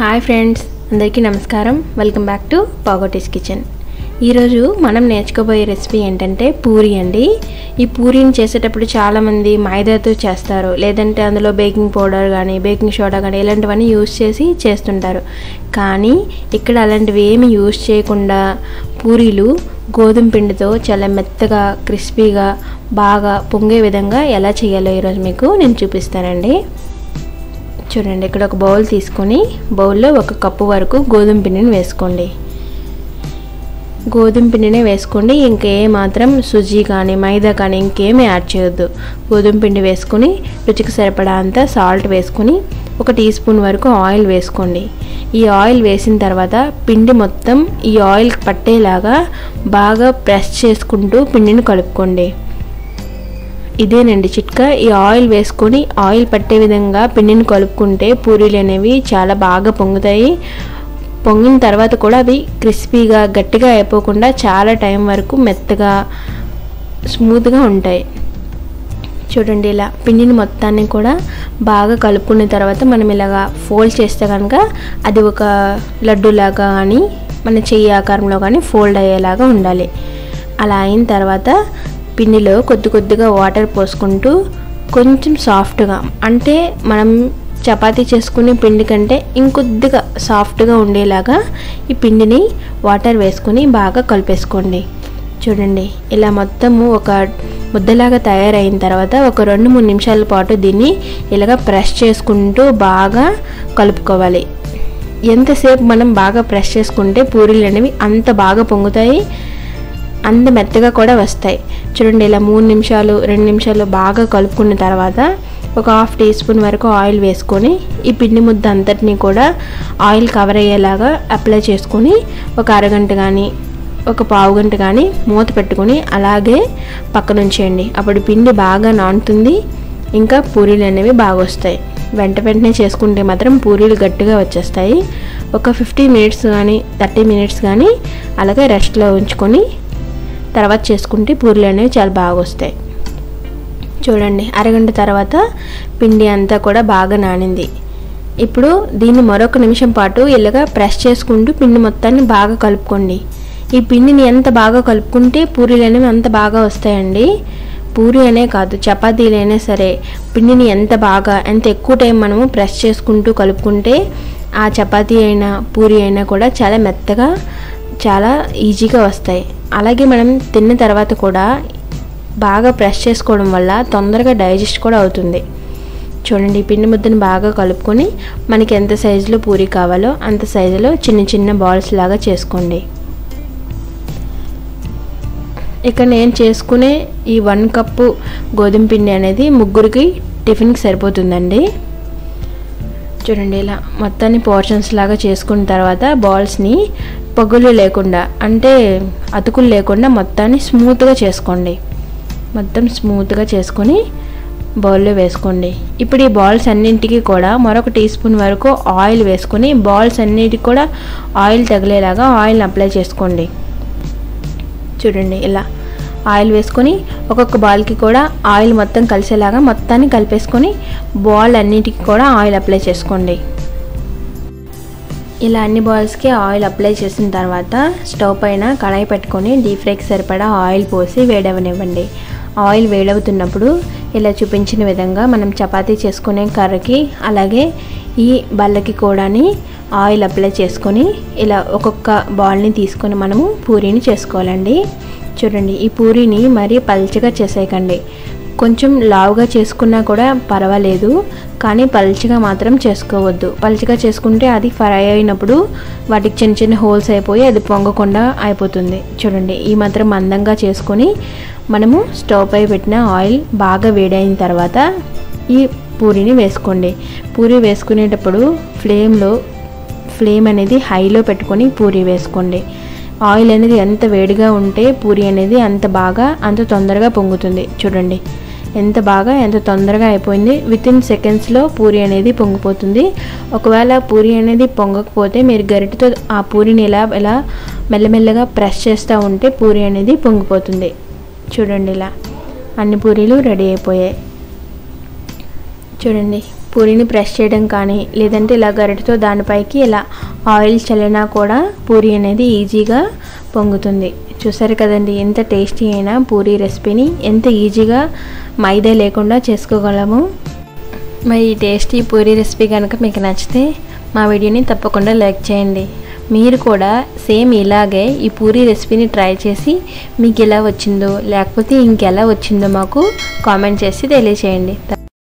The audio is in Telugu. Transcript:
హాయ్ ఫ్రెండ్స్ అందరికీ నమస్కారం. వెల్కమ్ బ్యాక్ టు పాగోటీస్ కిచెన్. ఈరోజు మనం నేర్చుకోబోయే రెసిపీ ఏంటంటే పూరి అండి. ఈ పూరిని చేసేటప్పుడు చాలామంది మైదాతో చేస్తారు. లేదంటే అందులో బేకింగ్ పౌడర్ కానీ బేకింగ్ సోడా కానీ ఇలాంటివన్నీ యూస్ చేసి చేస్తుంటారు. కానీ ఇక్కడ అలాంటివి ఏమి యూస్ చేయకుండా పూరీలు గోధుమ పిండితో చాలా మెత్తగా క్రిస్పీగా బాగా పొంగే విధంగా ఎలా చేయాలో ఈరోజు మీకు నేను చూపిస్తానండి. చూడండి ఇక్కడ ఒక బౌల్ తీసుకొని బౌల్లో ఒక కప్పు వరకు గోధుమ పిండిని వేసుకోండి. గోధుమ పిండినే వేసుకోండి ఇంకే మాత్రం సుజీ కానీ మైదా కానీ ఇంకేమీ యాడ్ చేయొద్దు. గోధుమ పిండి వేసుకొని రుచికి సరిపడా అంత సాల్ట్ వేసుకొని ఒక టీ స్పూన్ వరకు ఆయిల్ వేసుకోండి. ఈ ఆయిల్ వేసిన తర్వాత పిండి మొత్తం ఈ ఆయిల్ పట్టేలాగా బాగా ప్రెస్ చేసుకుంటూ పిండిని కలుపుకోండి. ఇదేనండి చిట్కా. ఈ ఆయిల్ వేసుకొని ఆయిల్ పట్టే విధంగా పిండిని కలుపుకుంటే పూరీలు అనేవి చాలా బాగా పొంగుతాయి. పొంగిన తర్వాత కూడా అవి క్రిస్పీగా గట్టిగా అయిపోకుండా చాలా టైం వరకు మెత్తగా స్మూత్గా ఉంటాయి. చూడండి ఇలా పిండిని మొత్తాన్ని కూడా బాగా కలుపుకున్న తర్వాత మనం ఇలాగా ఫోల్డ్ చేస్తే కనుక అది ఒక లడ్డూలాగా కానీ మన చెయ్యి ఆకారంలో కానీ ఫోల్డ్ అయ్యేలాగా ఉండాలి. అలా అయిన తర్వాత పిండిలో కొద్ది కొద్దిగా వాటర్ పోసుకుంటూ కొంచెం సాఫ్ట్గా అంటే మనం చపాతీ చేసుకునే పిండి కంటే ఇంకొద్దిగా సాఫ్ట్గా ఉండేలాగా ఈ పిండిని వాటర్ వేసుకొని బాగా కలిపేసుకోండి. చూడండి ఇలా మొత్తము ఒక ముద్దలాగా తయారైన తర్వాత ఒక రెండు మూడు నిమిషాల పాటు దీన్ని ఇలాగ ప్రెస్ చేసుకుంటూ బాగా కలుపుకోవాలి. ఎంతసేపు మనం బాగా ప్రెస్ చేసుకుంటే పూరీలు అనేవి అంత బాగా పొంగుతాయి. అంత మెత్తగా కూడా వస్తాయి. చూడండి ఇలా మూడు నిమిషాలు రెండు నిమిషాలు బాగా కలుపుకున్న తర్వాత ఒక హాఫ్ టీ స్పూన్ వరకు ఆయిల్ వేసుకొని ఈ పిండి ముద్ద అంతటినీ కూడా ఆయిల్ కవర్ అయ్యేలాగా అప్లై చేసుకొని ఒక అరగంట కానీ ఒక పావు గంట కానీ మూత పెట్టుకొని అలాగే పక్కన ఉంచేయండి అప్పుడు పిండి బాగా నానుతుంది ఇంకా పూరీలు అనేవి బాగా వస్తాయి. వెంట వెంటనే చేసుకుంటే మాత్రం పూరీలు గట్టిగా వచ్చేస్తాయి. ఒక ఫిఫ్టీ మినిట్స్ కానీ థర్టీ మినిట్స్ కానీ అలాగే రెస్ట్లో ఉంచుకొని తర్వాత చేసుకుంటే పూరీలు అనేవి చాలా బాగా వస్తాయి చూడండి అరగంట తర్వాత పిండి అంతా కూడా బాగా నానింది. ఇప్పుడు దీన్ని మరొక నిమిషం పాటు ఇలాగా ప్రెస్ చేసుకుంటూ పిండి మొత్తాన్ని బాగా కలుపుకోండి. ఈ పిండిని ఎంత బాగా కలుపుకుంటే పూరీలు అనేవి అంత బాగా వస్తాయండి. పూరి అనే కాదు చపాతీలైనా సరే పిండిని ఎంత బాగా ఎంత ఎక్కువ టైం మనము ప్రెస్ చేసుకుంటూ కలుపుకుంటే ఆ చపాతీ అయినా పూరి అయినా కూడా చాలా మెత్తగా చాలా ఈజీగా వస్తాయి. అలాగే మనం తిన్న తర్వాత కూడా బాగా ప్రెస్ చేసుకోవడం వల్ల తొందరగా డైజెస్ట్ కూడా అవుతుంది. చూడండి పిండి ముద్దను బాగా కలుపుకొని మనకి ఎంత సైజులో పూరి కావాలో అంత సైజులో చిన్న చిన్న బాల్స్ లాగా చేసుకోండి. ఇక నేను చేసుకునే ఈ వన్ కప్పు గోధుమ పిండి అనేది ముగ్గురికి టిఫిన్కి సరిపోతుందండి. చూడండి ఇలా మొత్తాన్ని పోర్షన్స్ లాగా చేసుకున్న తర్వాత బాల్స్ని పగులు లేకుండా అంటే అతుకులు లేకుండా మొత్తాన్ని స్మూత్గా చేసుకోండి. మొత్తం స్మూత్గా చేసుకొని బౌల్లో వేసుకోండి. ఇప్పుడు ఈ బాల్స్ అన్నింటికి కూడా మరొక టీ స్పూన్ వరకు ఆయిల్ వేసుకొని బాల్స్ అన్నిటికి కూడా ఆయిల్ తగిలేలాగా ఆయిల్ని అప్లై చేసుకోండి. చూడండి ఇలా ఆయిల్ వేసుకొని ఒక్కొక్క బాల్కి కూడా ఆయిల్ మొత్తం కలిసేలాగా మొత్తాన్ని కలిపేసుకొని బాల్ అన్నిటికీ కూడా ఆయిల్ అప్లై చేసుకోండి. ఇలా అన్ని బాల్స్కి ఆయిల్ అప్లై చేసిన తర్వాత స్టవ్ పైన కడాయి పెట్టుకొని డీప్ ఫ్రైకి సరిపడా ఆయిల్ పోసి వేడవనివ్వండి. ఆయిల్ వేడవుతున్నప్పుడు ఇలా చూపించిన విధంగా మనం చపాతీ చేసుకునే కర్రకి అలాగే ఈ బల్లకి కూడాని ఆయిల్ అప్లై చేసుకొని ఇలా ఒక్కొక్క బాల్ని తీసుకొని మనము పూరీని చేసుకోవాలండి. చూడండి ఈ పూరీని మరీ పల్చగా చేసేయకండి. కొంచెం లావుగా చేసుకున్నా కూడా పర్వాలేదు కానీ పల్చగా మాత్రం చేసుకోవద్దు. పల్చగా చేసుకుంటే అది ఫ్రై అయినప్పుడు వాటికి చిన్న చిన్న హోల్స్ అయిపోయి అది పొంగకుండా అయిపోతుంది. చూడండి ఈ మాత్రం మందంగా చేసుకొని మనము స్టవ్ పై పెట్టిన ఆయిల్ బాగా వేడైన తర్వాత ఈ పూరిని వేసుకోండి. పూరి వేసుకునేటప్పుడు ఫ్లేమ్లో ఫ్లేమ్ అనేది హైలో పెట్టుకొని పూరి వేసుకోండి. ఆయిల్ అనేది ఎంత వేడిగా ఉంటే పూరి అనేది అంత బాగా అంత తొందరగా పొంగుతుంది. చూడండి. ఎంత బాగా ఎంత తొందరగా అయిపోయింది. విత్ ఇన్ సెకండ్స్లో పూరి అనేది పొంగిపోతుంది. ఒకవేళ పూరి అనేది పొంగకపోతే మీరు గరిటతో ఆ పూరిని ఇలా ఇలా మెల్లమెల్లగా ప్రెస్ చేస్తూ ఉంటే పూరి అనేది పొంగిపోతుంది. చూడండి ఇలా. అన్ని పూరీలు రెడీ అయిపోయాయి. చూడండి. పూరిని ప్రెస్ చేయడం కానీ లేదంటే ఇలా గరిటతో దానిపైకి ఇలా ఆయిల్ చల్లినా కూడా పూరి అనేది ఈజీగా పొంగుతుంది. చూసారు కదండి ఎంత టేస్టీ అయినా పూరీ రెసిపీని ఎంత ఈజీగా మైదా లేకుండా చేసుకోగలము. మరి ఈ టేస్టీ పూరీ రెసిపీ కనుక మీకు నచ్చితే మా వీడియోని తప్పకుండా లైక్ చేయండి. మీరు కూడా సేమ్ ఇలాగే ఈ పూరీ రెసిపీని ట్రై చేసి మీకు ఎలా వచ్చిందో లేకపోతే ఇంకెలా వచ్చిందో మాకు కామెంట్ చేసి తెలియచేయండి.